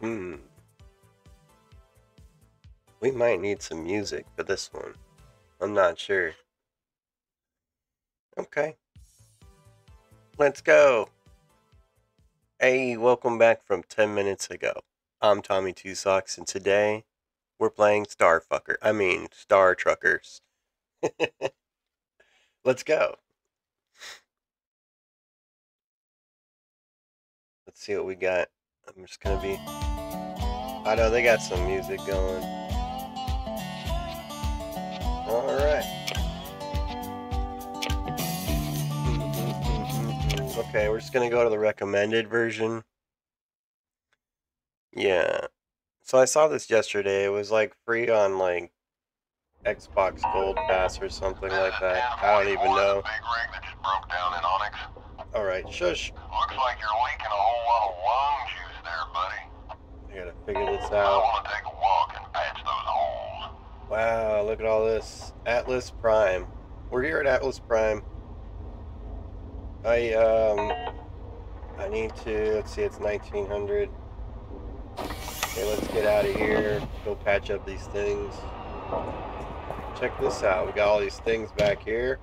Hmm. We might need some music for this one. I'm not sure. Okay. Let's go. Hey, welcome back from 10 minutes ago. I'm Tommi Two Socks, and today we're playing Starfucker. I mean, Star Truckers. Let's go. Let's see what we got. I'm just gonna be. I know they got some music going. All right. Okay, we're just gonna go to the recommended version. Yeah. So I saw this yesterday. It was like free on like Xbox Gold Pass or something like that. I don't even know. Big rig that just broke down in Onyx. All right, shush. Looks like you're leaking a whole lot of lung juice there, buddy. I gotta figure this out. I want to take a walk and patch those holes. Wow, look at all this. Atlas Prime. We're here at Atlas Prime. I um I need to let's see it's 1900. Okay, let's get out of here. Go patch up these things. Check this out. We got all these things back here.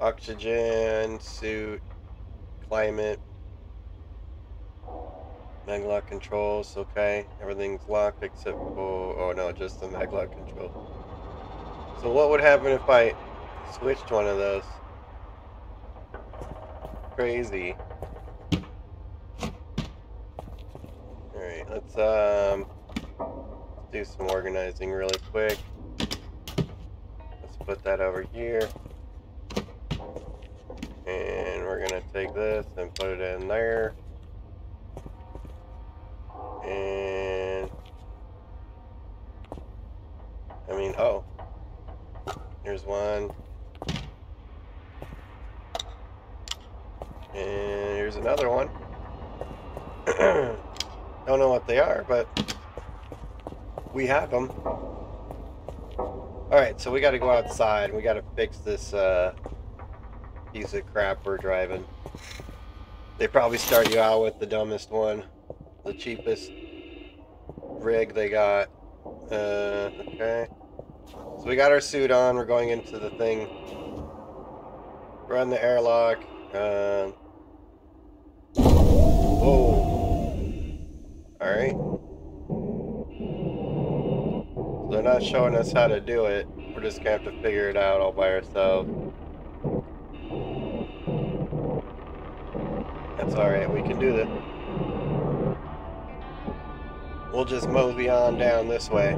Oxygen, suit, climate, maglock controls, okay. Everything's locked except for, oh no, just the maglock control. So what would happen if I switched one of those? Crazy. Alright, let's um do some organizing really quick. Let's put that over here. And we're gonna take this and put it in there. And I mean, oh, here's one. And here's another one. Don't know what they are, but we have them. Alright, so we got to go outside. We got to fix this uh, piece of crap we're driving. They probably start you out with the dumbest one, the cheapest rig they got. Uh, okay. So we got our suit on. We're going into the thing. We're Run the airlock. Um, whoa. Alright. They're not showing us how to do it. We're just gonna have to figure it out all by ourselves. That's alright, we can do that. We'll just mosey on down this way.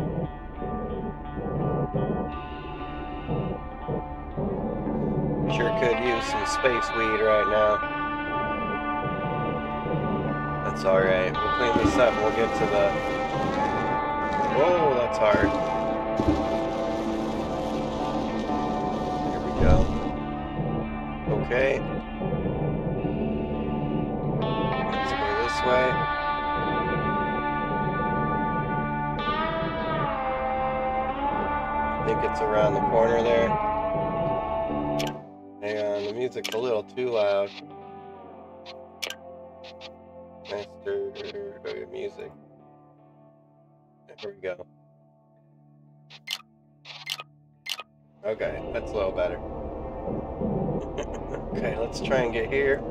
Some space weed right now. That's alright. We'll clean this up we'll get to the. Whoa, that's hard. Here we go. Okay. Let's go this way. I think it's around the corner there. Hang on, the music's a little too loud. Master music. There we go. Okay, that's a little better. okay, let's try and get here.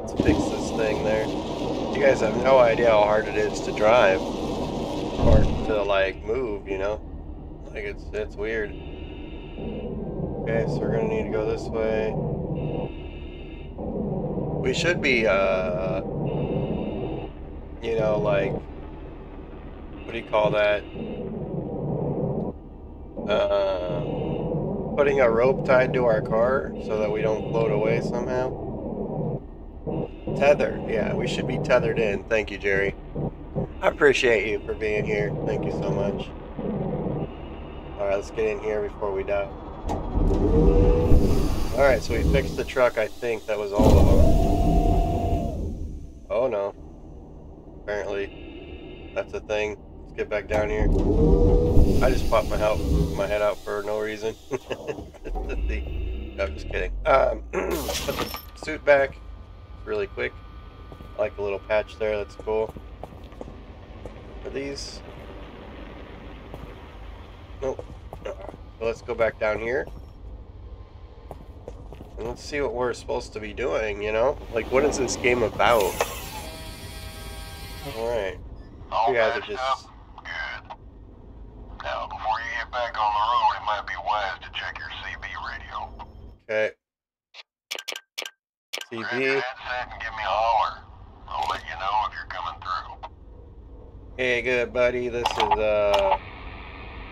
Let's fix this thing there. You guys have no idea how hard it is to drive or to like move, you know? Like it's it's weird. Okay, so we're gonna need to go this way. We should be uh you know like what do you call that? Uh, putting a rope tied to our car so that we don't float away somehow. Tether, yeah, we should be tethered in. Thank you, Jerry. I appreciate you for being here. Thank you so much. Alright, let's get in here before we die. Alright, so we fixed the truck, I think. That was all of them. Oh no. Apparently, that's a thing. Let's get back down here. I just popped my, my head out for no reason. no, I'm just kidding. Um, put the suit back really quick. I like the little patch there, that's cool. Are these? Nope. Uh, let's go back down here. Let's see what we're supposed to be doing, you know? Like, what is this game about? Alright. You guys are just... Good. Now, before you get back on the road, it might be wise to check your CB radio. Okay. CB. give me a holler. I'll let you know if you're coming through. Hey, good buddy. This is, uh...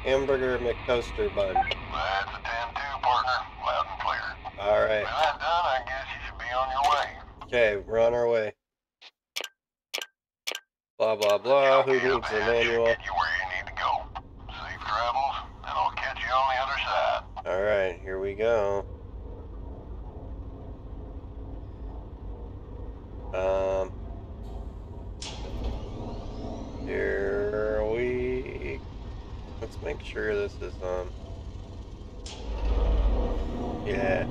Hamburger McToaster Bun. That's a 10-2, partner. Loud and clear. Alright. With that done, I guess you should be on your way. Okay, we're on our way. Blah, blah, blah. Who needs up a manual? You where you need to go. Safe travels, and I'll catch you on the other side. Alright, here we go. Um, here we. Let's make sure this is on. Yeah.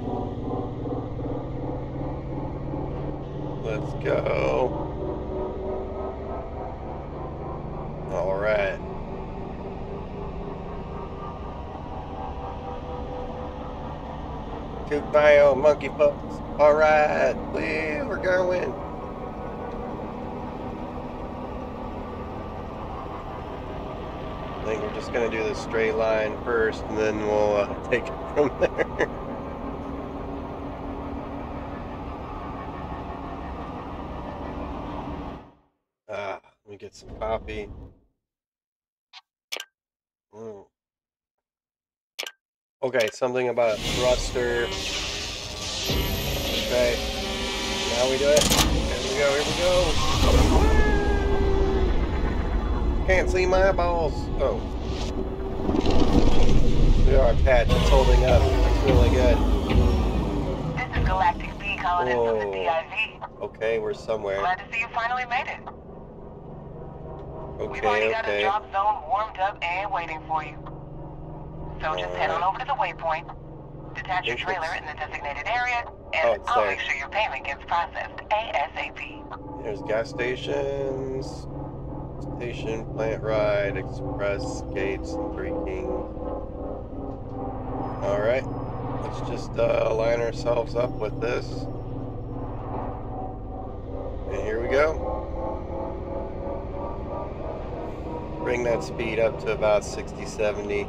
Let's go. Alright. Took my old monkey pups. Alright. Woo, we're going. I think we're just gonna do the straight line first and then we'll uh, take it from there. ah, let me get some coffee. Mm. Okay, something about thruster. Now we do it. Here we go, here we go. Can't see my eyeballs. Oh. We are patch, it's holding up. It's really good. This is Galactic B calling in from the oh. DIV. Okay, we're somewhere. Glad to see you finally made it. Okay, We've already Okay, got a drop zone warmed up and waiting for you. So just head on over to the waypoint, detach your trailer in the designated area, Oh, and it's I'll make sure your payment gets processed ASAP. There's gas stations, station, plant ride, express, gates, and three kings. Alright, let's just uh, line ourselves up with this. And here we go. Bring that speed up to about 60, 70.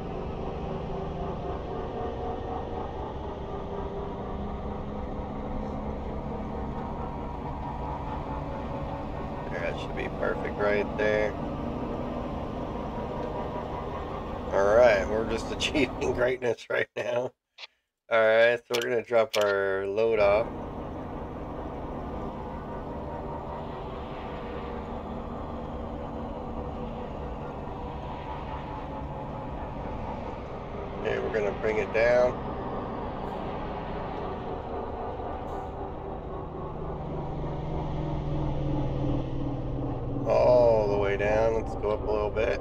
There, that should be perfect right there. Alright, we're just achieving greatness right now. Alright, so we're gonna drop our load off. Okay, we're gonna bring it down. the down. Let's go up a little bit.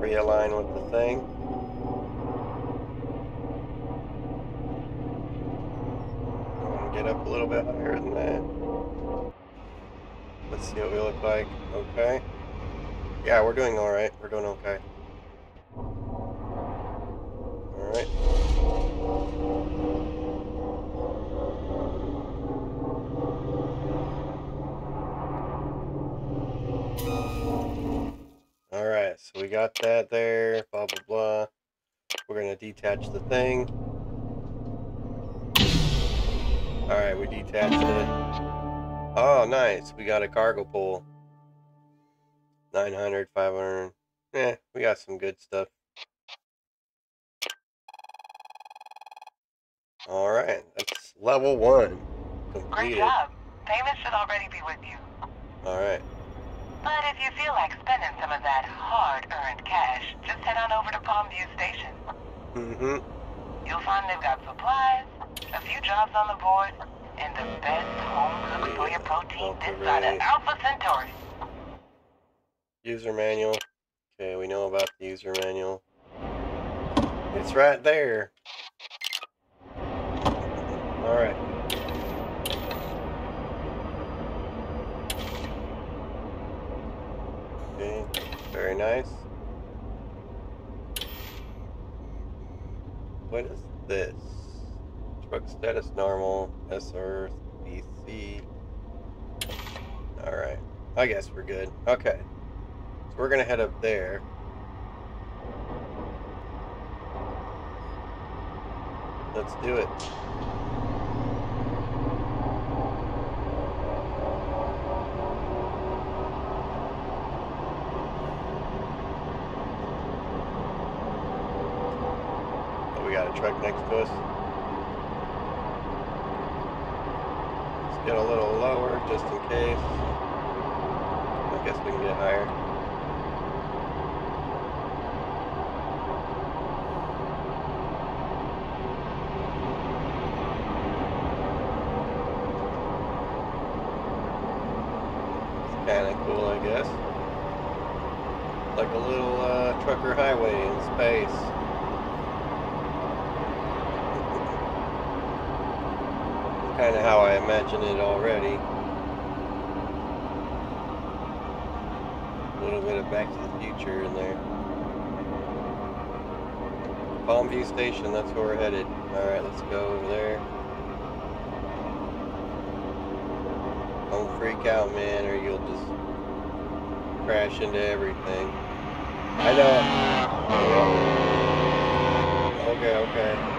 Realign with the thing. Get up a little bit higher than that. Let's see what we look like. Okay. Yeah, we're doing alright. We're doing okay. Alright. Alright, so we got that there, blah blah blah. We're gonna detach the thing. Alright, we detached it. Oh, nice. We got a cargo pull. 900, 500. Eh, we got some good stuff. Alright, that's level one. completed. Great job. Payment should already be with you. Alright. But if you feel like spending some of that hard-earned cash, just head on over to Palmview Station. Mm-hmm. You'll find they've got supplies, a few jobs on the board, and the best home cooked for your protein this side of Alpha Centauri. User manual. Okay, we know about the user manual. It's right there. Alright. Okay, very nice. What is this? Truck status normal, SR, BC. Alright, I guess we're good. Okay, so we're gonna head up there. Let's do it. Oh, we to us. Let's get a little lower just in case. I guess we can get higher. It's kind of cool, I guess. Like a little uh, trucker highway in space. Kind of how I imagine it already. A little bit of Back to the Future in there. Palmview Station, that's where we're headed. Alright, let's go over there. Don't freak out, man, or you'll just crash into everything. I know. Okay, okay.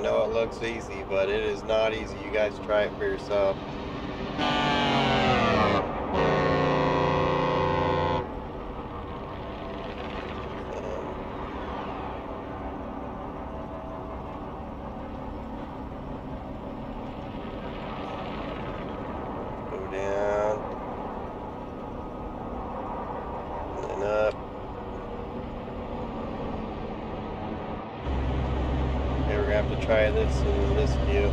I know it looks easy, but it is not easy. You guys try it for yourself. Um, Go down. And then up. Okay, we're gonna have to try this in this view.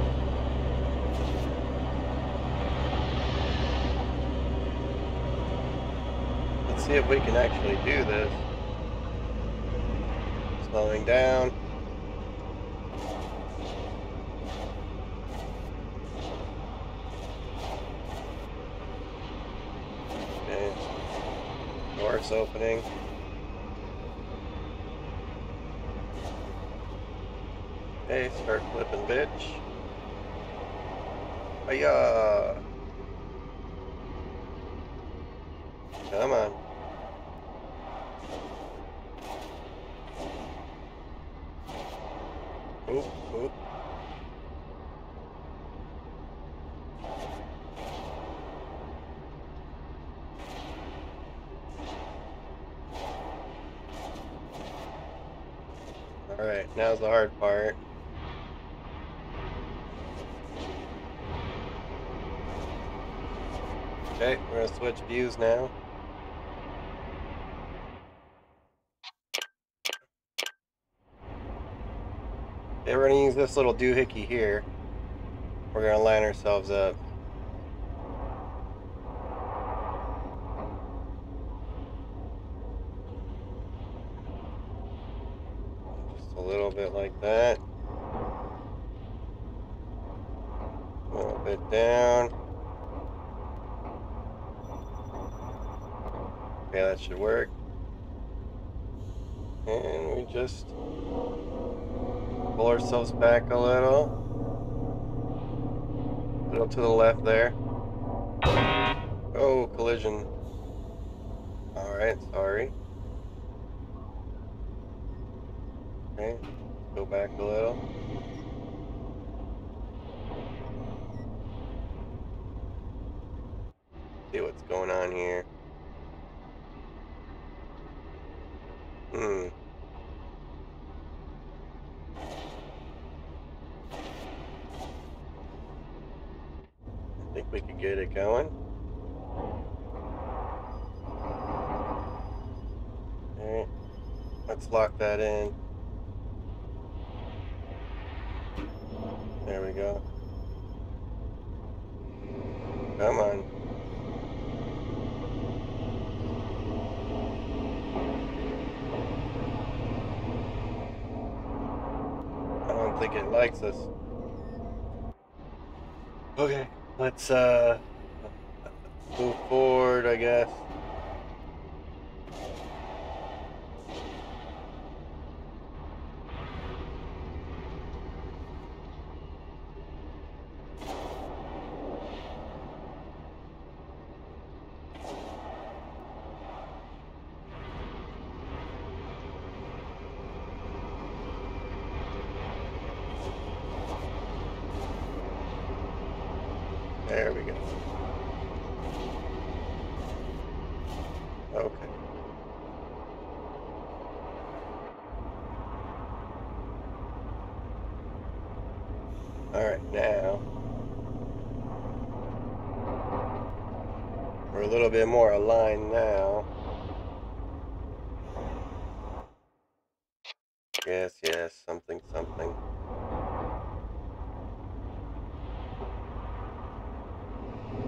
Let's see if we can actually do this. Slowing down. Okay. Doors opening. Okay, start flipping, bitch. Hiya! Come on. Oop, oop. Alright, now's the hard part. Okay, gonna views now. Okay, we're gonna use this little doohickey here. We're gonna line ourselves up. Just a little bit like that. A little bit down. Okay, that should work. And we just pull ourselves back a little. A little to the left there. Oh, collision. Alright, sorry. Okay, go back a little. See what's going on here. Hmm. I think we could get it going. Alright. Let's lock that in. There we go. Come on. I don't think it likes us. Okay, let's uh move forward, I guess. There we go. Okay. Alright, now we're a little bit more aligned now. Yes, yes, something, something.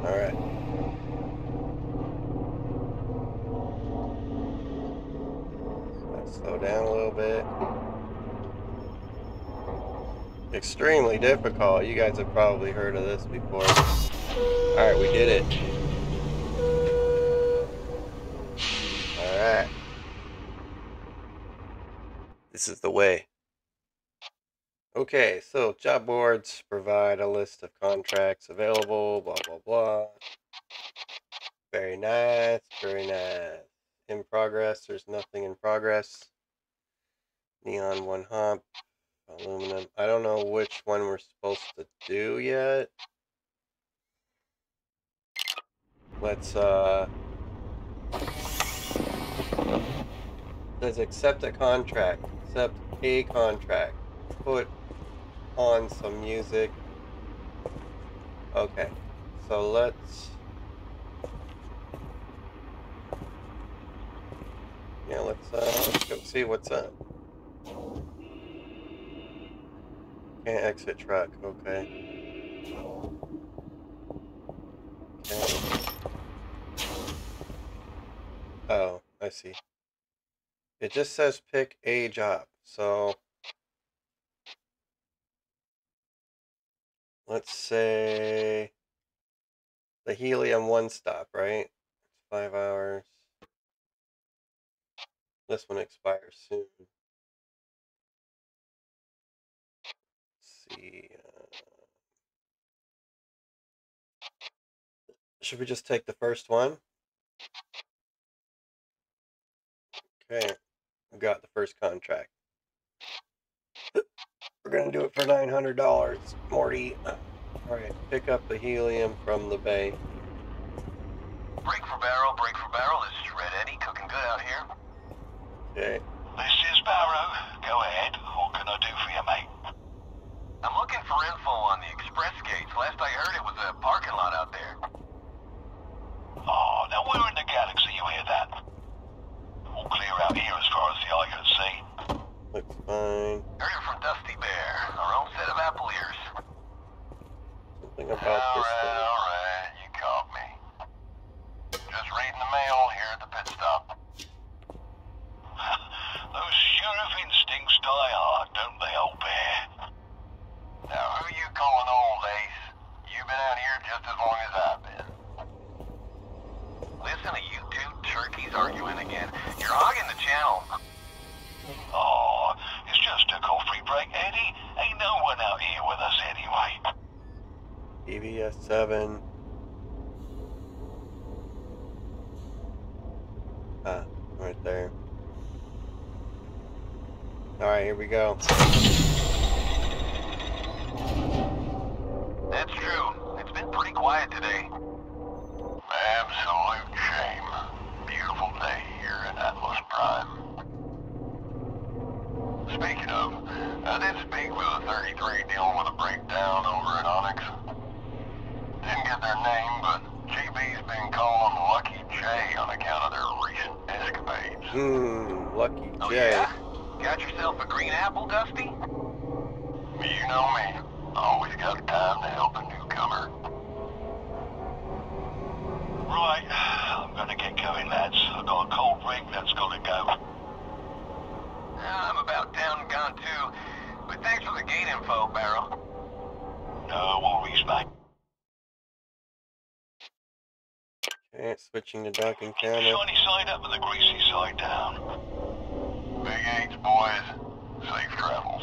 Alright. Let's slow down a little bit. Difficult. You guys have probably heard of this before. Alright, we did it. Alright. This is the way. Okay, so job boards provide a list of contracts available, blah, blah, blah. Very nice, very nice. In progress, there's nothing in progress. Neon one hump, aluminum. I don't know which one we're supposed to do yet. Let's, uh, says accept a contract, accept a contract, put on some music. Okay, so let's. Yeah, let's uh, let's go see what's up. Can't exit truck. Okay. Okay. Oh, I see. It just says pick a job, so. let's say the helium one stop, right? It's five hours. This one expires soon. See. Should we just take the first one? Okay, we got the first contract. We're gonna do it for nine hundred dollars, Morty. All right, pick up the helium from the bay. Break for barrel, break for barrel. This is Red Eddie, cooking good out here. Okay. This is Barrow. Go ahead. What can I do for you, mate? I'm looking for info on the express gates. Last I heard it was a parking lot out there. Oh, now we're in the galaxy, you hear that? All clear out here as far as the eye can see. Looks fine. Heard it from Dusty Bear, our own set of apple ears. Something about this alright, thing. alright, you caught me. Just reading the mail here at the pit stop. Those sheriff instincts die hard, don't they, old bear? Now, who you calling old, Ace? You've been out here just as long as I've been. Listen to you two turkeys arguing again. You're hogging the channel. Oh, it's just a coffee break, Eddie. Ain't no one out here with us anyway. EVS seven. Ah, right there. All right, here we go. That's true. It's been pretty quiet today. Absolute shame. Beautiful day here in Atlas Prime. Speaking of, I did speak with a 33 dealing with a breakdown over in Onyx. Didn't get their name, but GB's been calling Lucky J on account of their recent escapades. Hmm, Lucky Oh, J. yeah? Got yourself a green apple, Dusty? You know me. Always got time to help a newcomer. Right, I'm gonna get going, lads. I've got a cold rig that's gotta go. I'm about down and gone too. But thanks for the gate info, Barrow. No worries, mate. Okay, switching to docking camera. Shiny side up and the greasy side down. Big H, boys. Safe travels.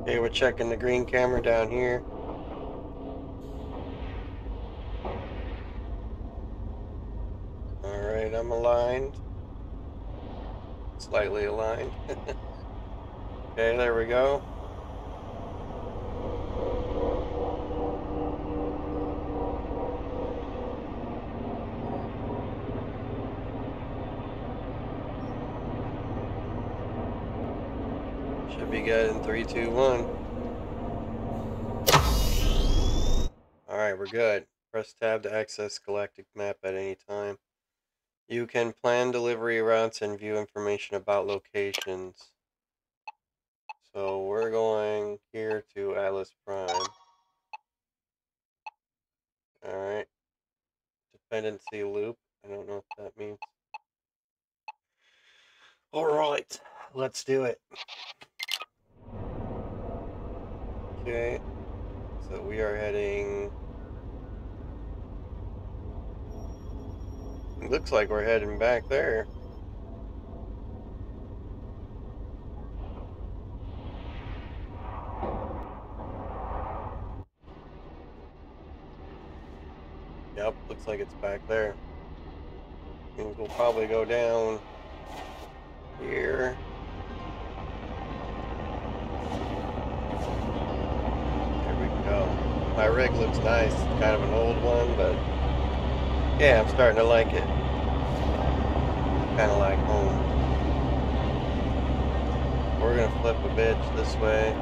Okay, we're checking the green camera down here. Alright, I'm aligned. Slightly aligned. okay, there we go. Should be good in three, two, one. Alright, we're good. Press tab to access galactic map at any time. You can plan delivery routes and view information about locations. So we're going here to Atlas Prime. Alright. Dependency loop. I don't know what that means. Alright, let's do it. Okay. So we are heading. It looks like we're heading back there. Yep, looks like it's back there. Means we'll probably go down here. There we go. My rig looks nice. Kind of an old one, but yeah, I'm starting to like it. Kind of like home. We're gonna flip a bitch this way.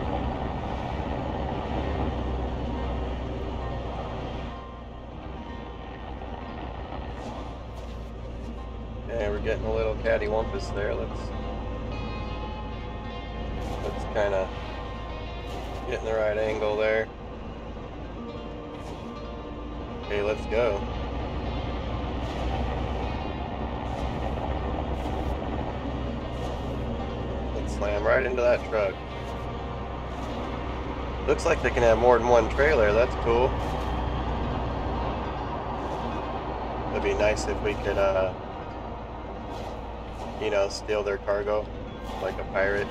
Cattywampus there. Let's let's kind of get in the right angle there. Okay, let's go. Let's slam right into that truck. Looks like they can have more than one trailer. That's cool. It'd be nice if we could, uh, you know, steal their cargo like a pirate.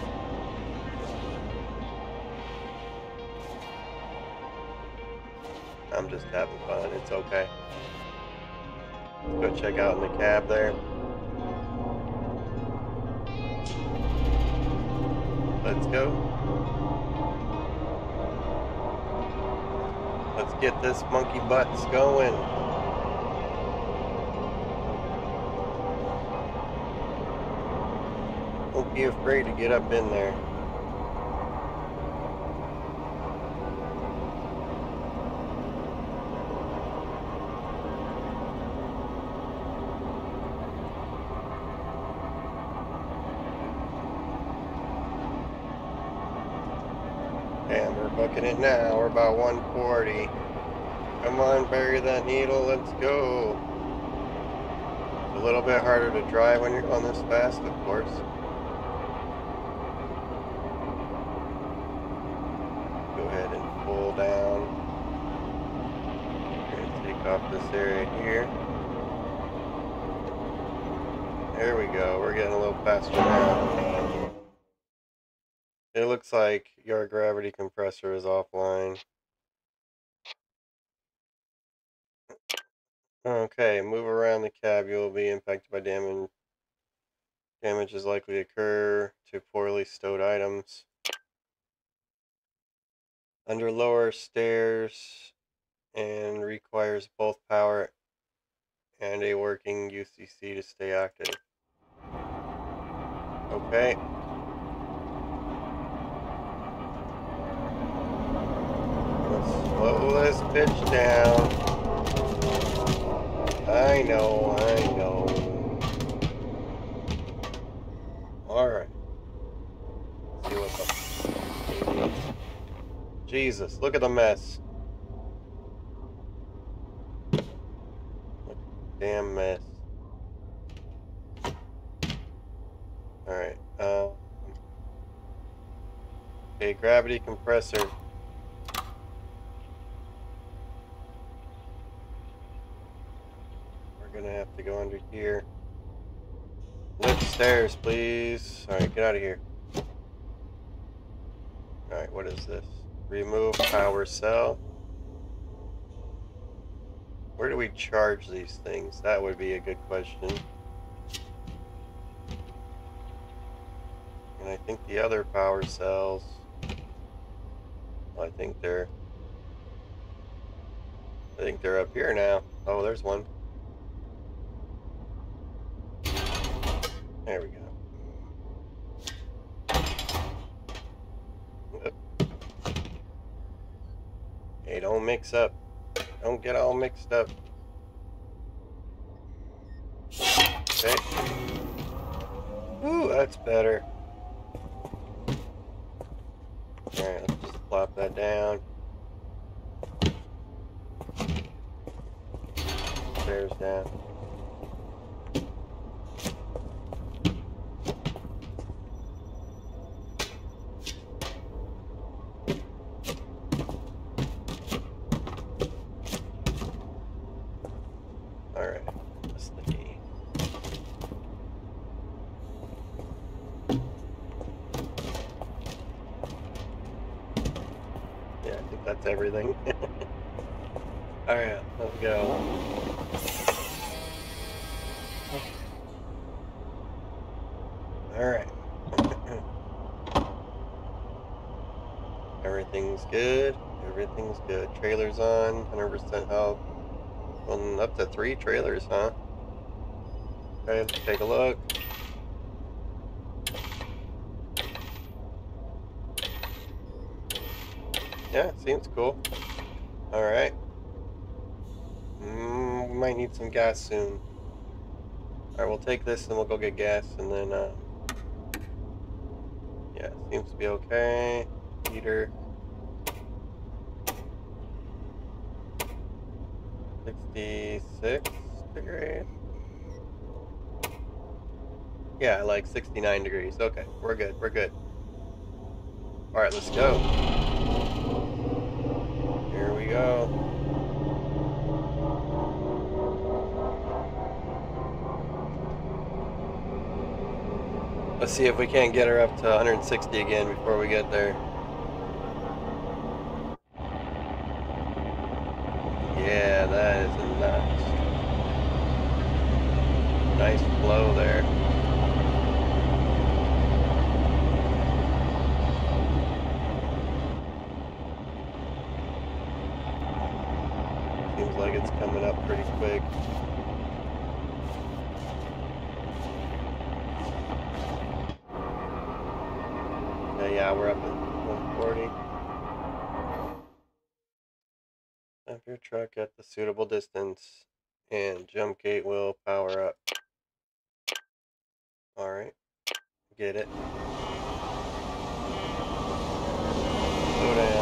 I'm just having fun. It's okay. Let's go check out in the cab there. Let's go. Let's get this monkey butts going. Be afraid to get up in there. And we're booking it now. We're about 140. Come on, bury that needle. Let's go. It's a little bit harder to drive when you're going this fast, of course. Go ahead and pull down. We're gonna take off this area here. There we go. We're getting a little faster now. It looks like your gravity compressor is offline. Okay, move around the cab. You will be impacted by damage. Damage is likely to occur to poorly stowed items. Under lower stairs and requires both power and a working UCC to stay active. Okay. Let's slow this bitch down. I know, I know. Alright. See Jesus, look at the mess. Look at the damn mess. Alright. Um, okay, gravity compressor. We're gonna have to go under here. Lift stairs, please. Alright, get out of here. Alright, what is this? Remove power cell. Where do we charge these things? That would be a good question. And I think the other power cells, I think they're, I think they're up here now. Oh, there's one. There we go. Hey, don't mix up. Don't get all mixed up. Okay. Ooh, that's better. Alright, let's just plop that down. Stairs down. Alright, that's the key. Yeah, I think that's everything. Alright, let's go. Alright. Everything's good. Everything's good. Trailer's on. 100% health. Well, up to three trailers, huh? Okay, let's take a look. Yeah, seems cool. Alright. Mm, we might need some gas soon. Alright, we'll take this and we'll go get gas and then, uh... Yeah, seems to be okay. Heater. 66 degrees. Yeah, like 69 degrees. Okay, we're good. We're good. All right, let's go. Here we go. Let's see if we can't get her up to 160 again before we get there. Yeah, that is nuts. Nice flow there. Seems like it's coming up pretty quick. Okay, yeah, we're up at 140. Stop your truck at the suitable distance and jump gate will power up. Alright. Get it. Down.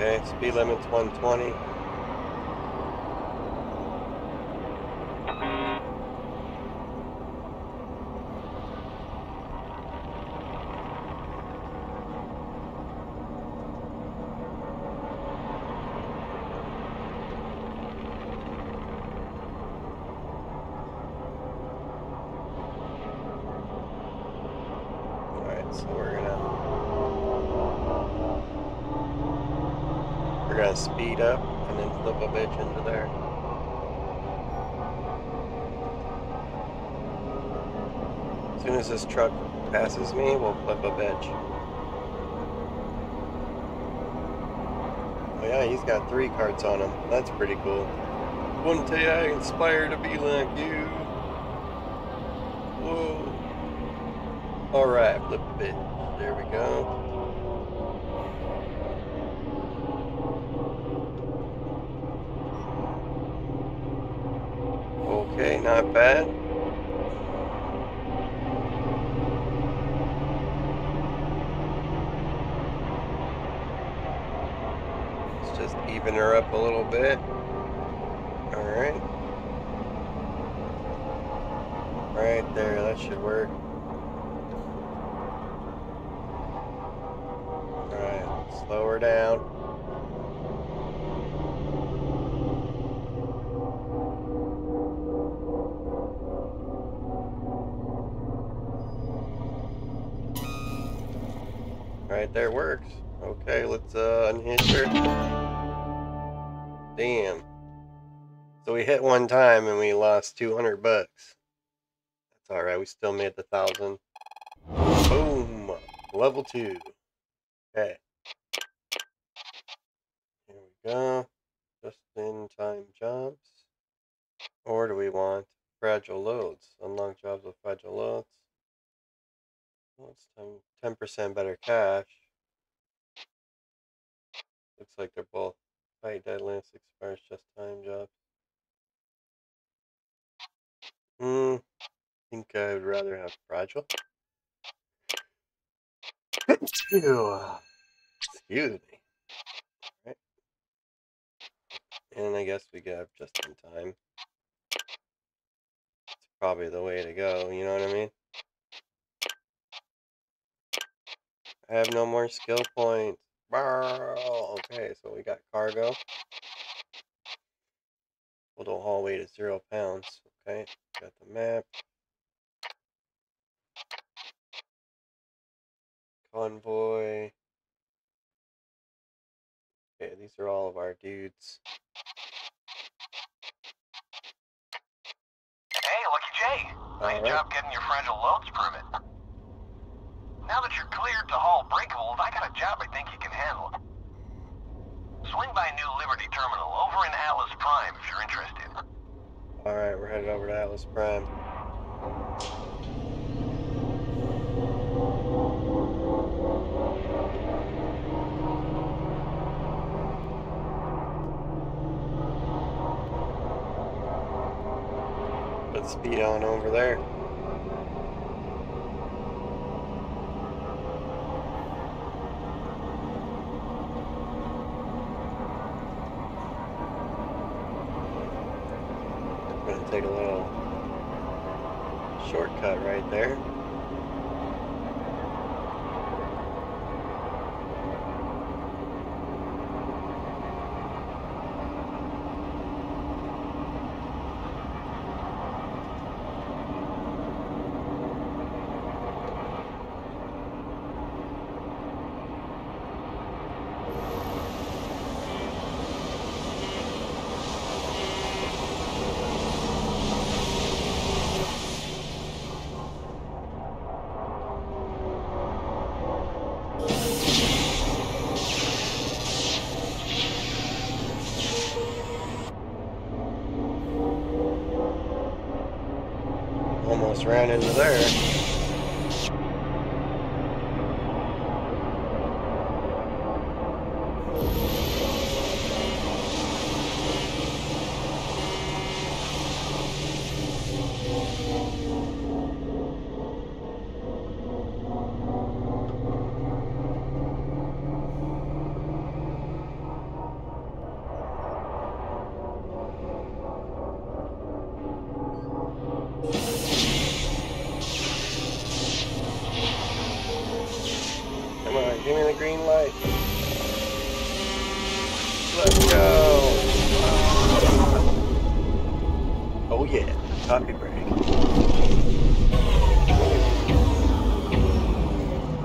Okay, speed limit's 120. Alright, so we're gonna we're gonna speed up and then flip a bitch into there. As soon as this truck passes me, we'll flip a bitch. Oh yeah, he's got three carts on him. That's pretty cool. One day I inspire to be like you. Whoa. Alright, flip a bitch. There we go. Okay, not bad. Let's just even her up a little bit. Alright. Right there, that should work. Alright, slow her down. Right there works. Okay, let's uh, unhitch her. Damn. So we hit one time and we lost 200 bucks. That's alright, we still made the thousand. Boom! Level 2. Okay. Here we go. Just in time jobs. Or do we want fragile loads? Unlock jobs with fragile loads. Well, it's ten percent better cash. Looks like they're both high deadlifts, expires just time jobs. Hmm. think I would rather have fragile. Excuse me. Right. And I guess we have just in time. It's probably the way to go, you know what I mean? I have no more skill points. Okay, so we got cargo. Total haul weight is zero pounds. Okay, got the map. Convoy. Okay, these are all of our dudes. Hey, Lucky J. Nice Alright. job getting your fragile loads permit. Now that you're cleared to haul breakables, I got a job I think you can handle. Swing by New Liberty Terminal over in Atlas Prime if you're interested. Alright, we're headed over to Atlas Prime. Let's speed on over there. Ran into there. Let's go. Uh, oh yeah, coffee break.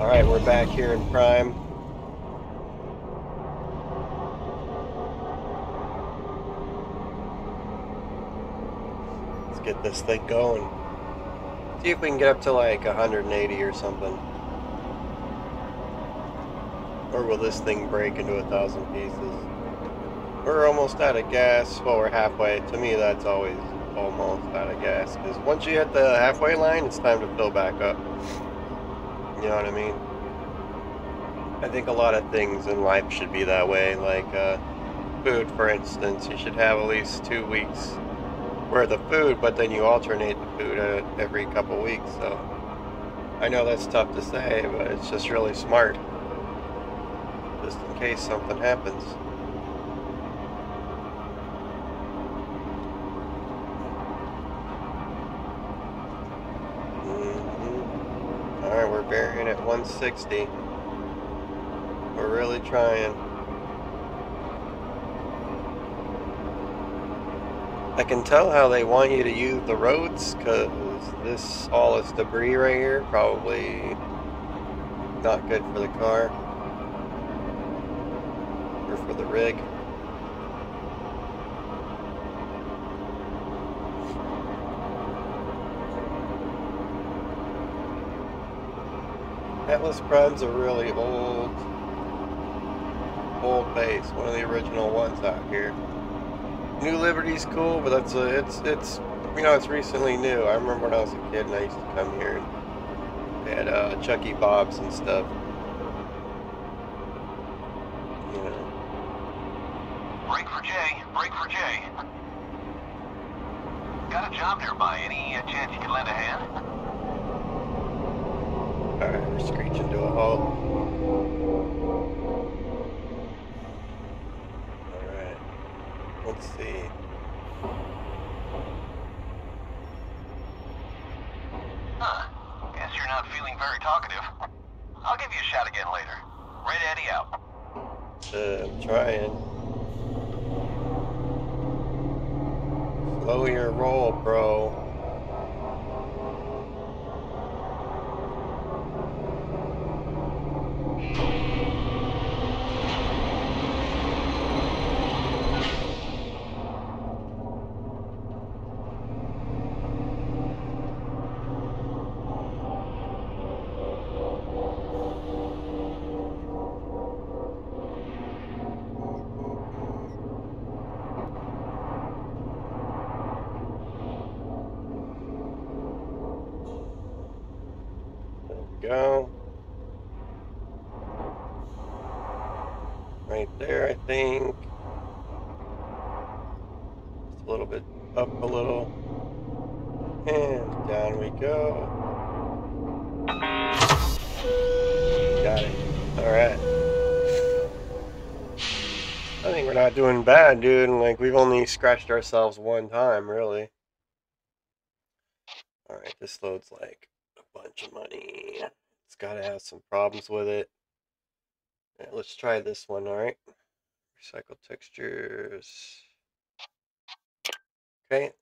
All right, we're back here in Prime. Let's get this thing going. See if we can get up to like 180 or something. Or will this thing break into a thousand pieces? We're almost out of gas. Well, we're halfway. To me, that's always almost out of gas. Because once you hit the halfway line, it's time to fill back up. You know what I mean? I think a lot of things in life should be that way. Like uh, food, for instance. You should have at least two weeks worth of food, but then you alternate the food uh, every couple weeks. So I know that's tough to say, but it's just really smart just in case something happens. Mm-hmm. Alright, we're burying at 160. We're really trying. I can tell how they want you to use the roads because this all is debris right here. Probably not good for the car or for the rig. Atlas Prime's a really old, old base. One of the original ones out here. New Liberty's cool, but that's a, it's, it's, you know, it's recently new. I remember when I was a kid and I used to come here and had uh, Chucky Bobs and stuff. Know. Break for Jay. Break for Jay. Got a job nearby. Any uh, chance you could lend a hand? Alright, we're screeching to a halt. Alright. Let's see. Dude. Like, we've only scratched ourselves one time, really. Alright, this loads like a bunch of money. It's got to have some problems with it. Let's try this one, alright? Recycle textures. Okay,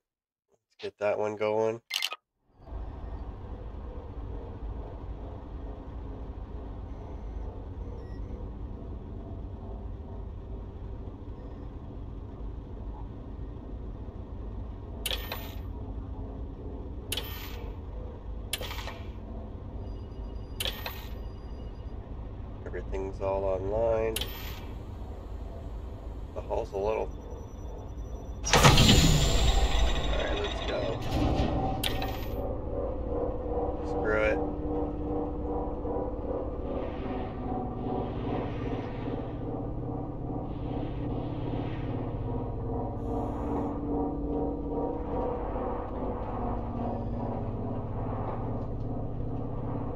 let's get that one going. Everything's all online. The hull's a little. Alright, let's go. Screw it.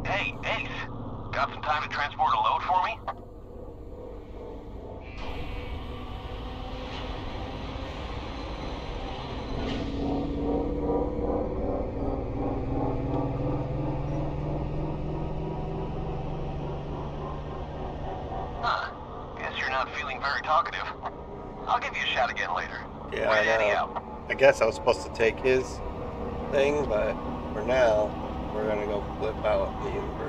Hey, Ace. Got some time to transport a load for me? Huh. Guess you're not feeling very talkative. I'll give you a shout again later. Yeah, I know. I guess I was supposed to take his thing, but for now, we're gonna go flip out the universe.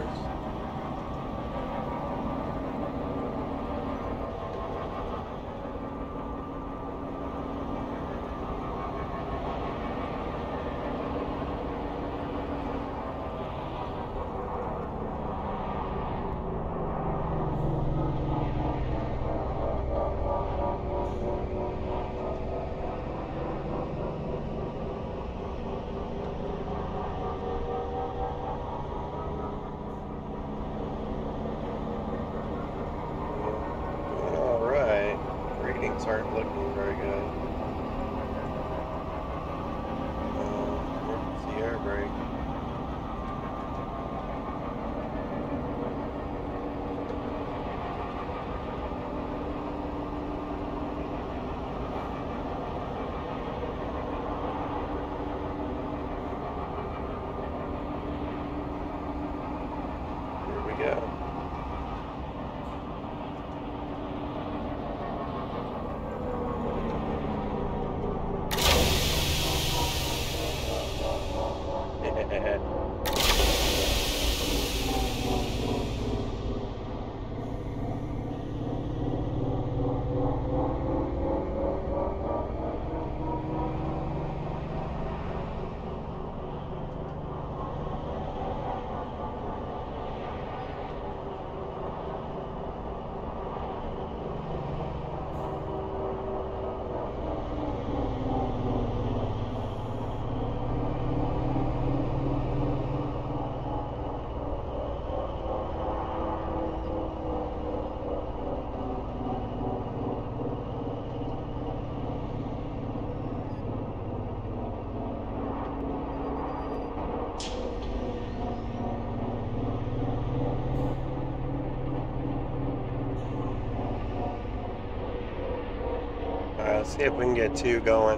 Let's see if we can get two going.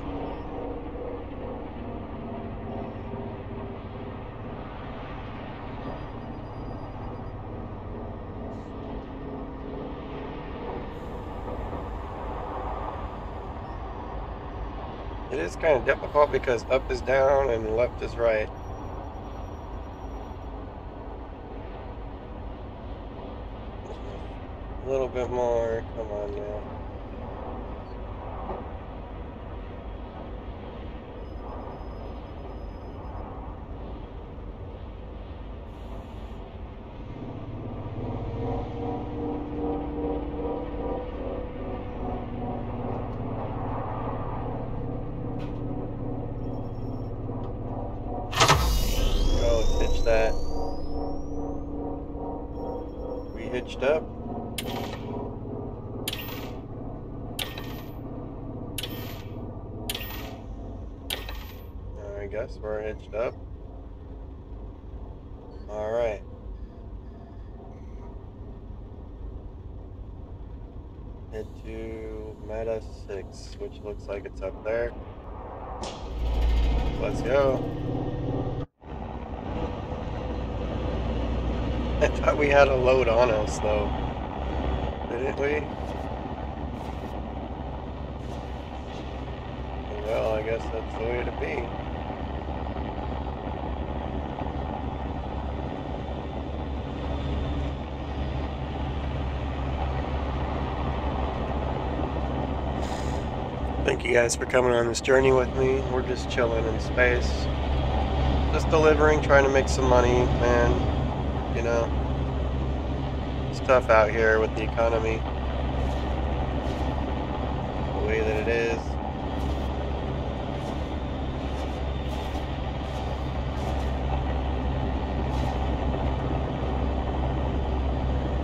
It is kind of difficult because up is down and left is right. A little bit more. Come on now. Go, let's hitch that. We hitched up. I guess we're hitched up. Alright. Head Meta 6, which looks like it's up there. Let's go. I thought we had a load on us though. Didn't we? Well, I guess that's the way to be. Thank you guys for coming on this journey with me. We're just chilling in space. Just delivering, trying to make some money, man. You know, it's tough out here with the economy. The way that it is.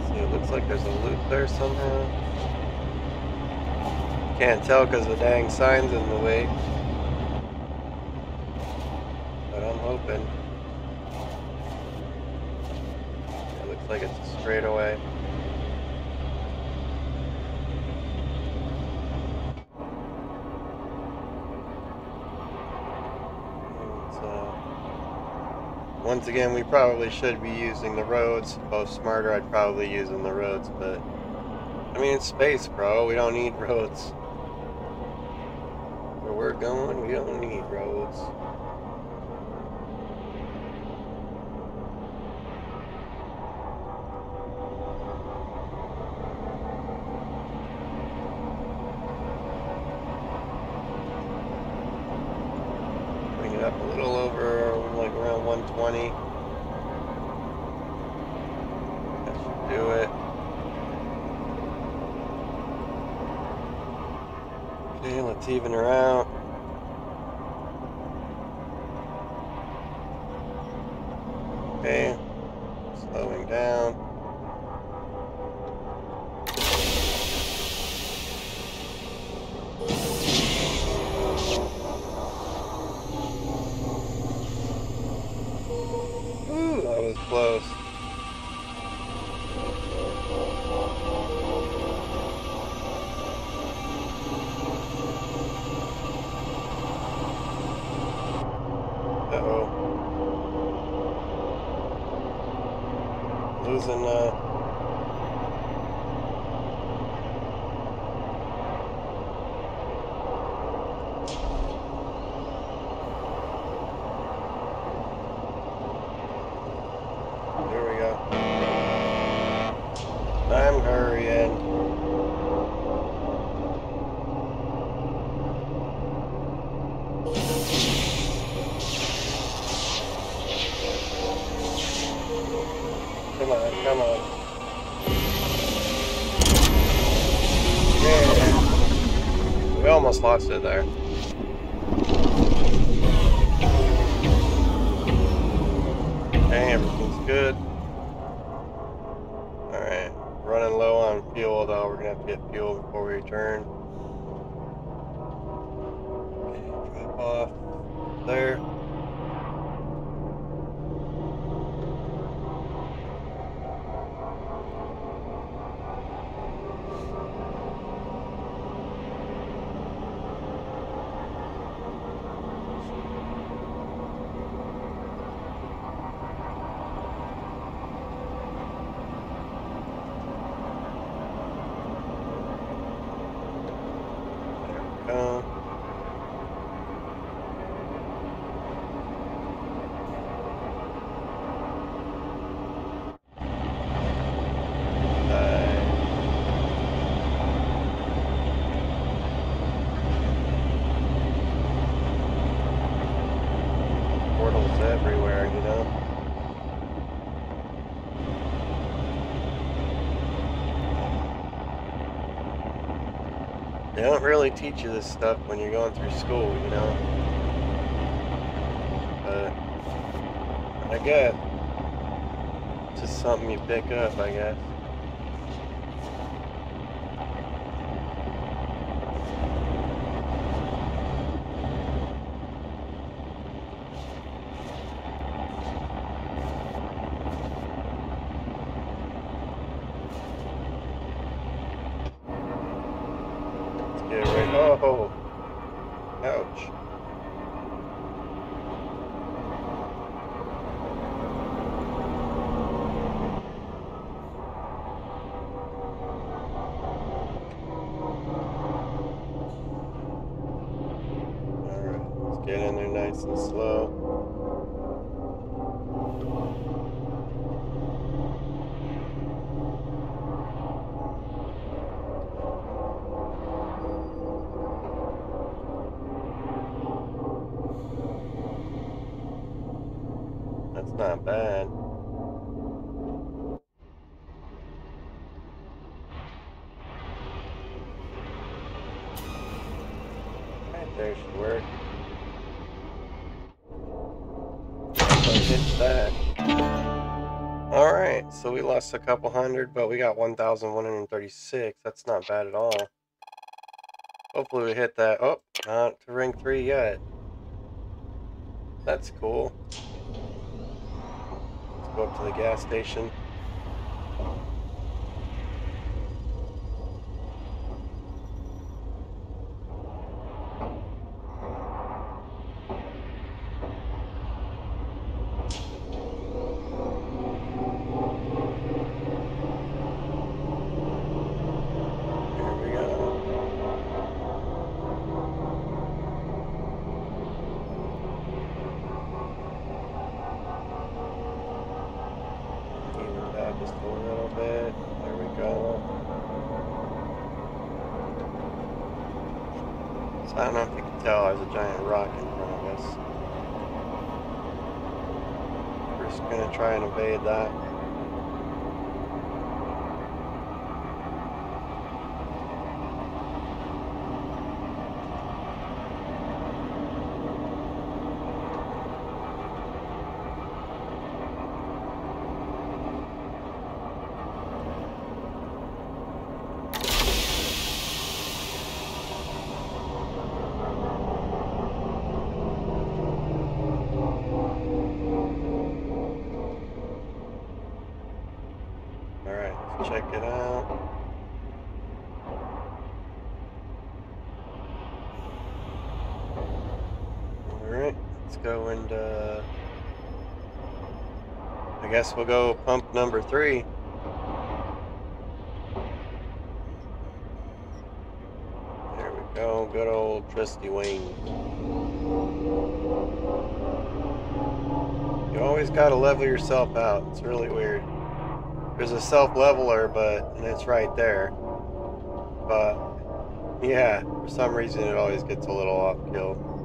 See, it looks like there's a loop there somehow. Can't tell because the dang sign's in the way. But I'm hoping. It looks like it's a straightaway. Uh, once again, we probably should be using the roads. Both smarter, I'd probably use using the roads, but I mean, it's space, bro. We don't need roads. We're going, we don't need roads. Bring it up a little over, like around 120. That should do it. Okay, let's even her out. Okay, slowing down. Ooh, that was close. It there. Okay, everything's good. Alright, running low on fuel though. We're gonna have to get fuel before we return. Okay, drop off there. There we go. Nice. Portals everywhere, you know? They don't really teach you this stuff when you're going through school, you know? But I guess it's just something you pick up, I guess. Let's get right. Oh, ouch. Alright, let's get in there nice and slow. That's not bad. Right there should work. So hit that. So we lost a couple hundred, but we got 1,136. That's not bad at all. Hopefully we hit that. Oh, not to ring 3 yet. That's cool. Let's go up to the gas station. Here we go. Even that just a little bit. There we go. So I don't know if you can tell, there's a giant rock in front of us. We're just gonna try and evade that. Alright, let's check it out. Alright, let's go and uh I guess we'll go pump number three. There we go, good old trusty wing. You always gotta level yourself out. It's really weird. There's a self leveler, but and it's right there. But yeah, for some reason it always gets a little off kill.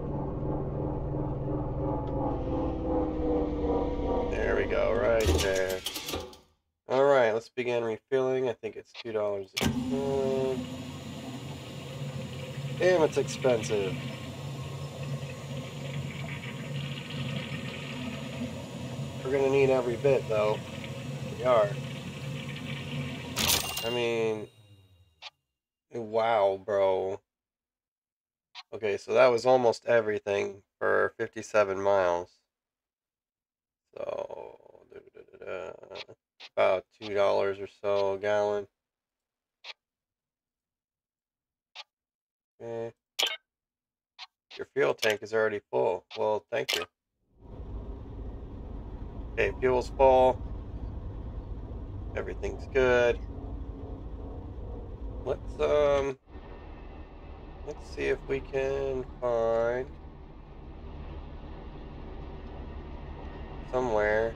There we go, right there. Alright, let's begin refilling. I think it's two dollars a ton. Damn, it's expensive. We're gonna need every bit though. We are. I mean, wow, bro. Okay, so that was almost everything for 57 miles. So, da-da-da-da-da, about $2 or so a gallon. Okay. Your fuel tank is already full. Well, thank you. Okay, fuel's full. Everything's good. Let's um let's see if we can find somewhere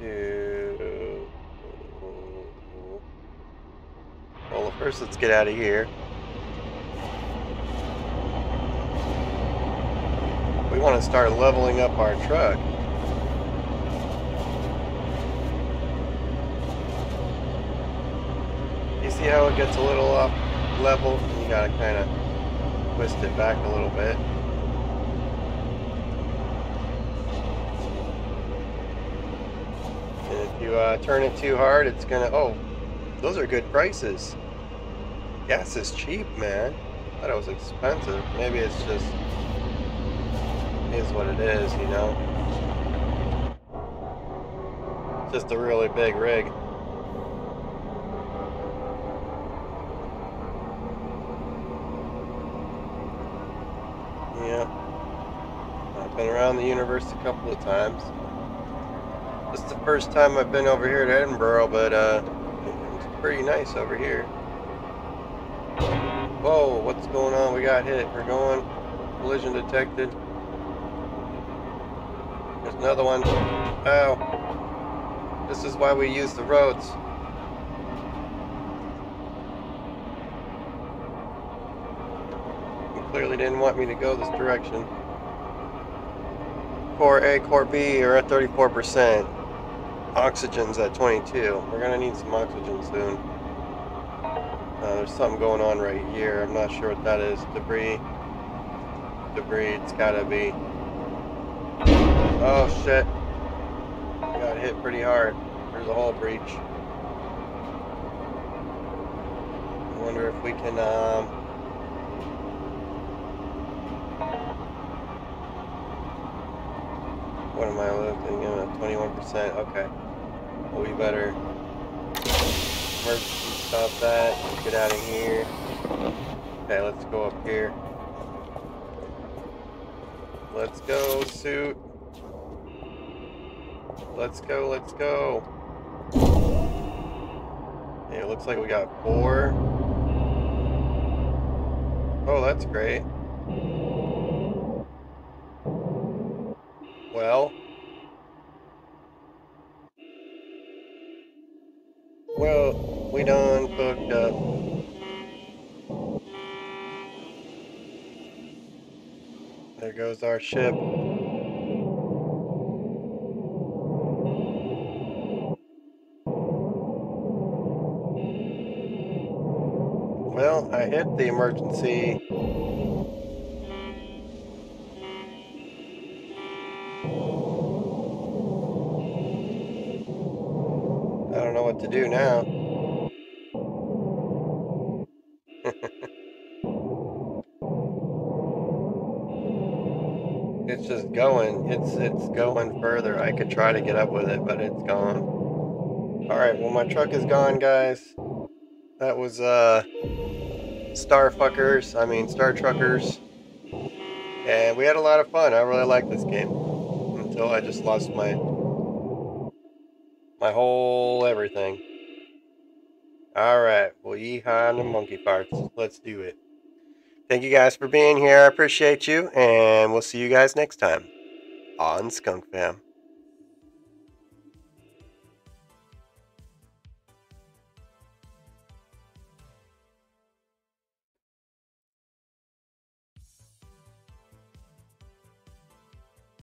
to well first let's get out of here. We want to start leveling up our truck. You see how it gets a little off level? You gotta kind of twist it back a little bit. And if you uh, turn it too hard, it's gonna. Oh, those are good prices. Gas is cheap, man. I thought it was expensive. Maybe it's just is what it is, you know. Just a really big rig. Yeah. I've been around the universe a couple of times. This is the first time I've been over here to Edinburgh, but uh, it's pretty nice over here. Whoa, what's going on? We got hit. We're going. Collision detected. There's another one. Ow. This is why we use the roads. Clearly didn't want me to go this direction. Core A, Core B are at 34%. Oxygen's at 22. We're gonna need some oxygen soon. Uh, there's something going on right here. I'm not sure what that is. Debris. Debris. It's gotta be. Oh shit. got hit pretty hard. There's a hull breach. I wonder if we can, um... What am I looking at? 21%. Okay. Well, we better emergency stop that. Get out of here. Okay, let's go up here. Let's go, suit. Let's go, let's go. Yeah, it looks like we got four. Oh, that's great. Goes our ship. Well, I hit the emergency. I don't know what to do now. Just going. It's it's going further. I could try to get up with it, but it's gone. All right, well my truck is gone, guys. That was uh Starfuckers, I mean Star Truckers. And we had a lot of fun. I really like this game. Until I just lost my my whole everything. Alright, well yeehaw on the monkey parts. Let's do it. Thank you guys for being here. I appreciate you, and we'll see you guys next time on Skunk Fam.